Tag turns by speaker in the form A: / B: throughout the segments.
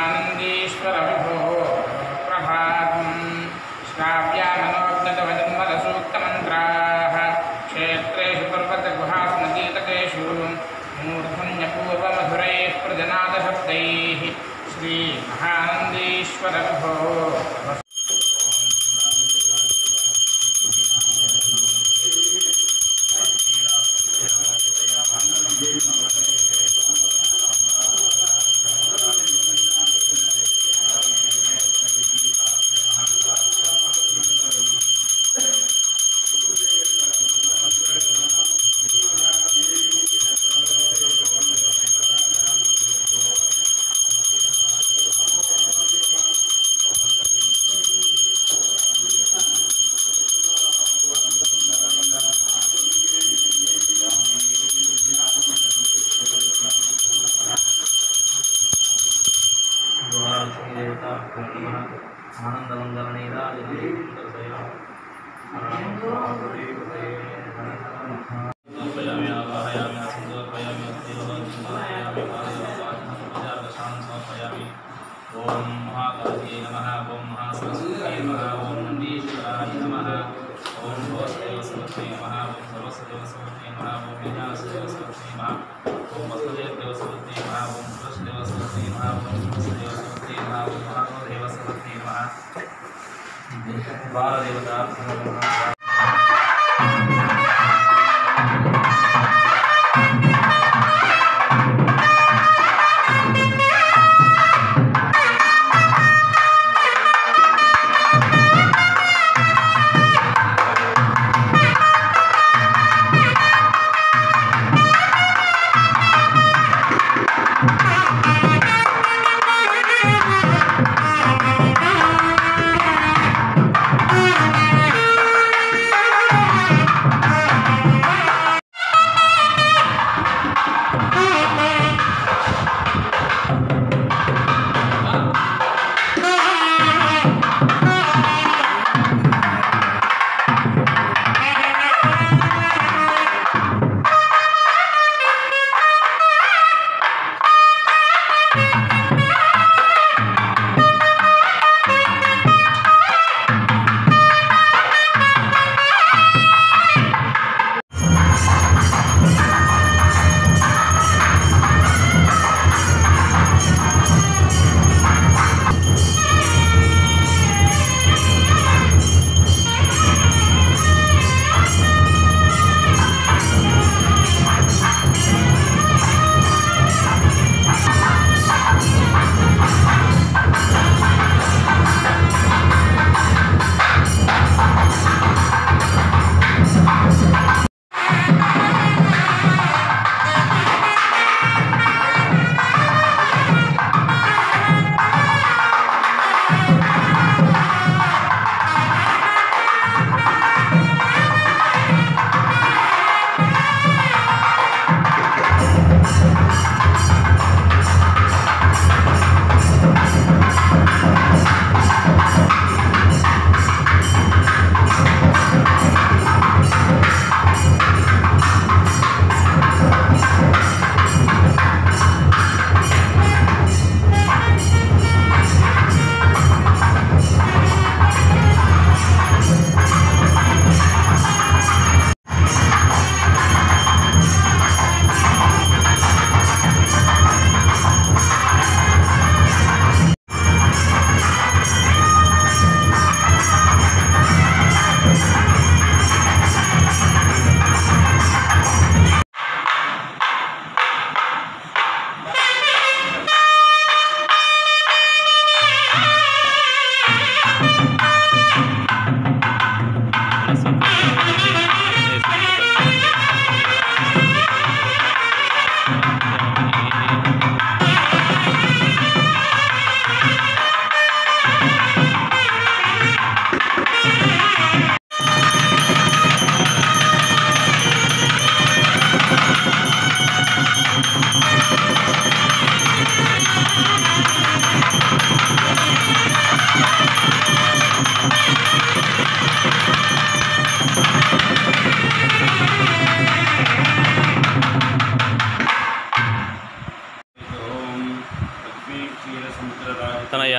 A: श्रीमहानन्दीश्वरविभो प्रभातम् श्राव्यामनोज्ञतवजन्मलसूक्तमन्त्राः क्षेत्रेषु पर्वतगुहासनगीतकेषु मूर्धन्यपूर्वमधुरैः प्रजनादशब्दैः श्रीमहानन्दीश्वरविभो।
B: समर्पयामि आसन्दर्पयामि अस्थिरोगन्धिन्दर्पयामि पादयोगासमर्पयामि ॐ महाकाले नमः। ॐ महासरस्वते नमः। ॐ
C: नन्दीश्वराय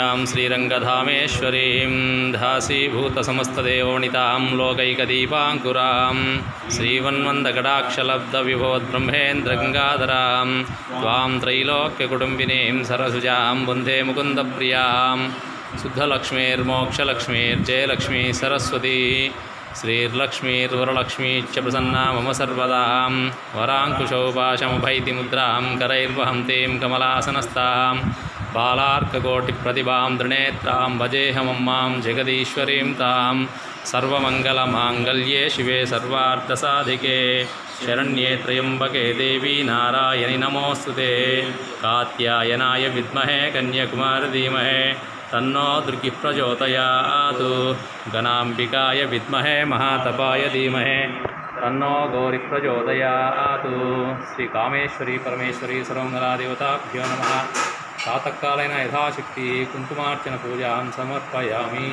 C: ं श्रीरङ्गधामेश्वरीं दासीभूतसमस्तदेवोणितां लोकैकदीपाङ्कुरां श्रीवन्वन्दकटाक्षलब्धविभवद्ब्रह्मेन्द्रगङ्गाधरां त्वां त्रैलोक्यकुटुम्बिनीं सरसुजां वन्दे मुकुन्दप्रियां शुद्धलक्ष्मीर्मोक्षलक्ष्मीर्जयलक्ष्मी सरस्वती श्रीर्लक्ष्मीर्वरलक्ष्मी च प्रसन्ना मम सर्वदां वराङ्कुशोपाशमुभैति मुद्रां करैर्वहं तीं कमलासनस्ताम् बालार्ककोटिप्रतिभां त्रिनेत्रां भजेऽहमम्मां जगदीश्वरीं तां सर्वमङ्गलमाङ्गल्ये शिवे सर्वार्थसाधिके शरण्ये त्र्यम्बके देवी नारायणि नमोऽस्तु ते कात्यायनाय विद्महे कन्याकुमारधीमहे तन्नो दुर्गिः प्रचोदयात् गणाम्बिकाय विद्महे महातपाय धीमहे तन्नो गौरिप्रचोदयात् श्रीकामेश्वरी परमेश्वरी सर्वमङ्गलादेवताभ्यो नमः प्रातःकालेन यथाशक्ति कुङ्कुमार्चनपूजां समर्पयामि